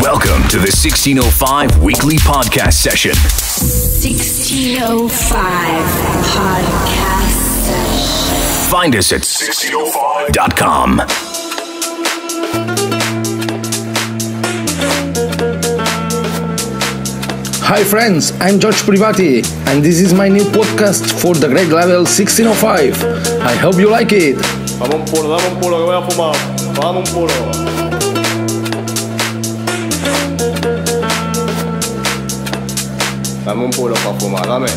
Welcome to the 1605 weekly podcast session. 1605 podcast session. Find us at 1605.com. Hi friends, I'm George Privatti and this is my new podcast for the Great level 1605. I hope you like it. Vamos un puro, dame un puro que voy a fumar. Vamos un puro. Dame un puro para fumar, dame.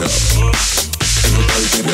Everybody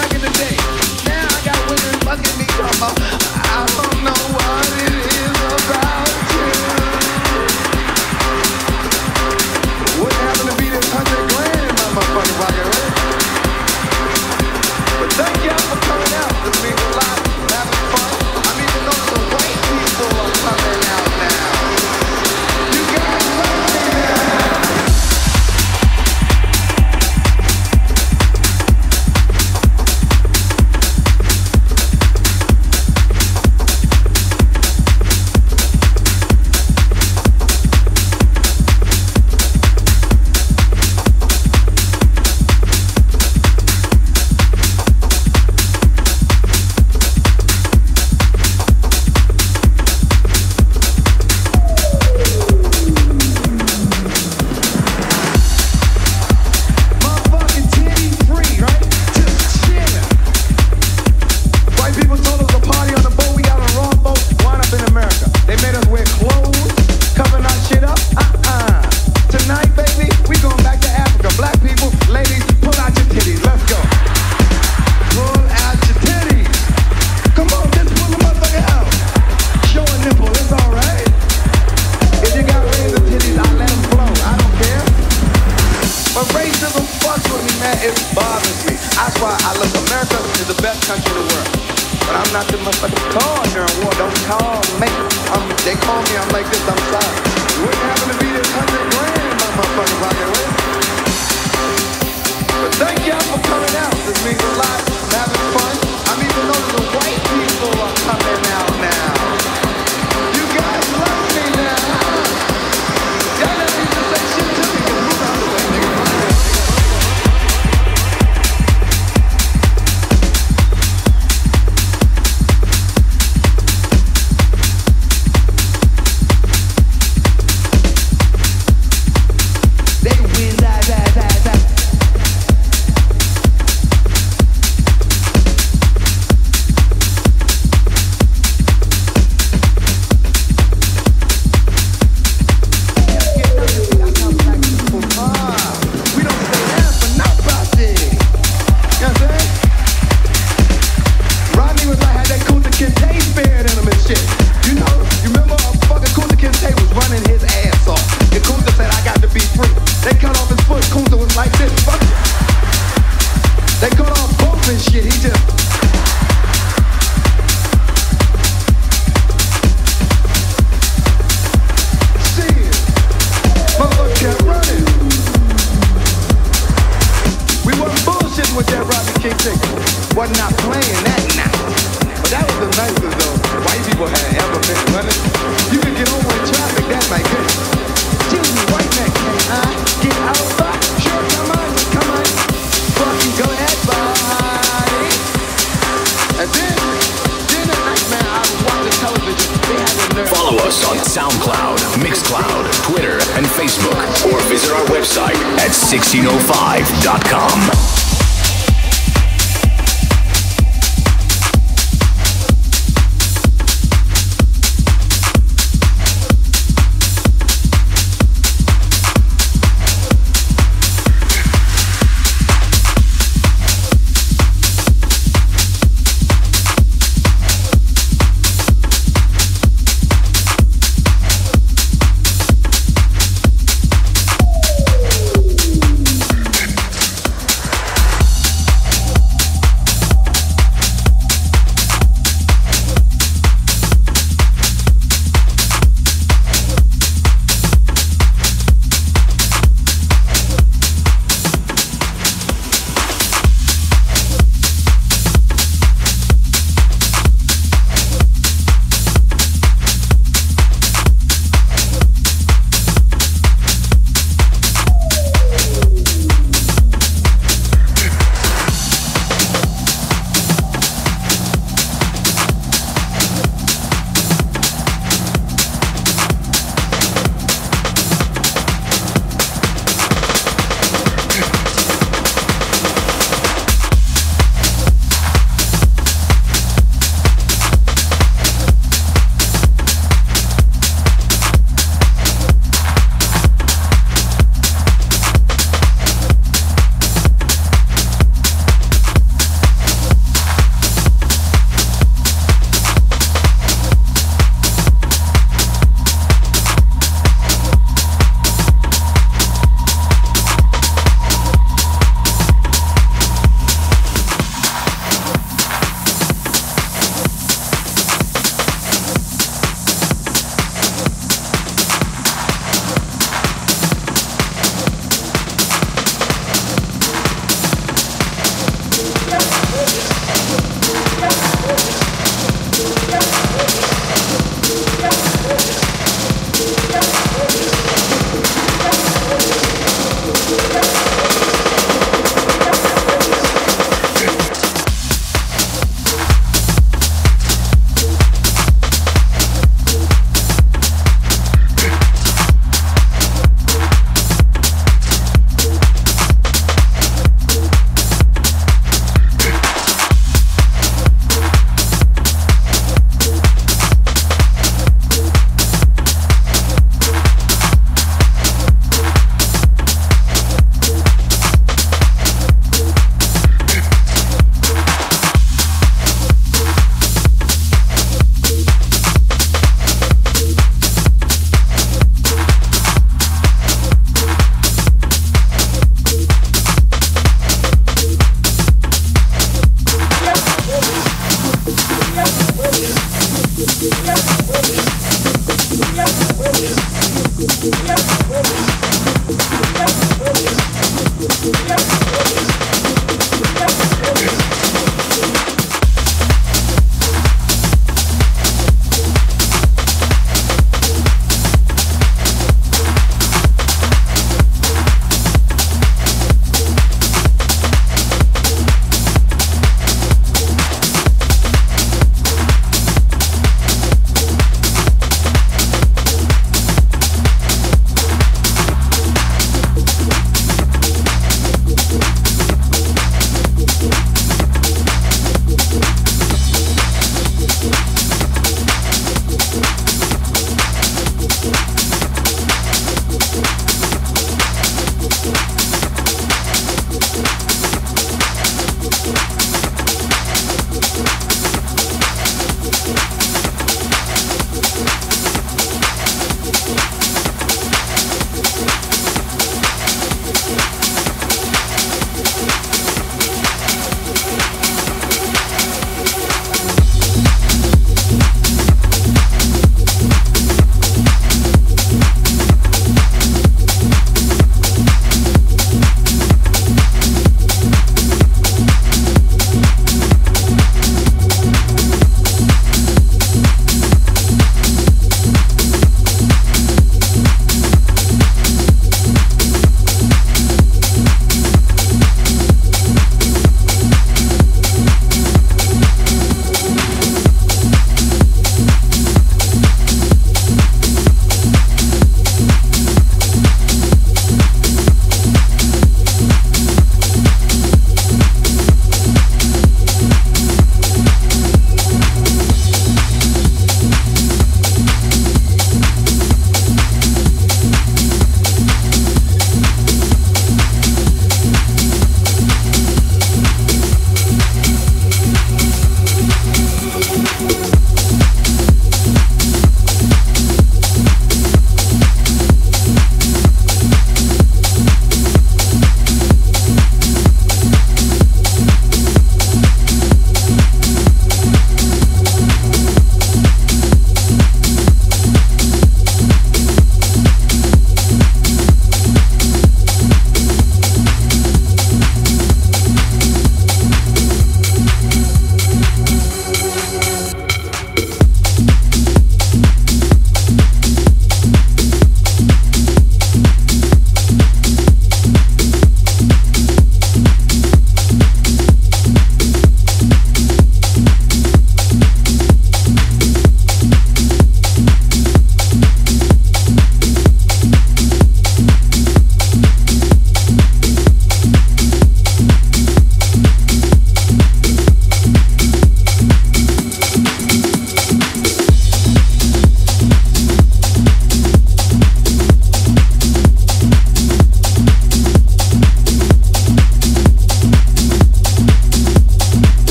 back in the day. Now I got women bugging me, talking about.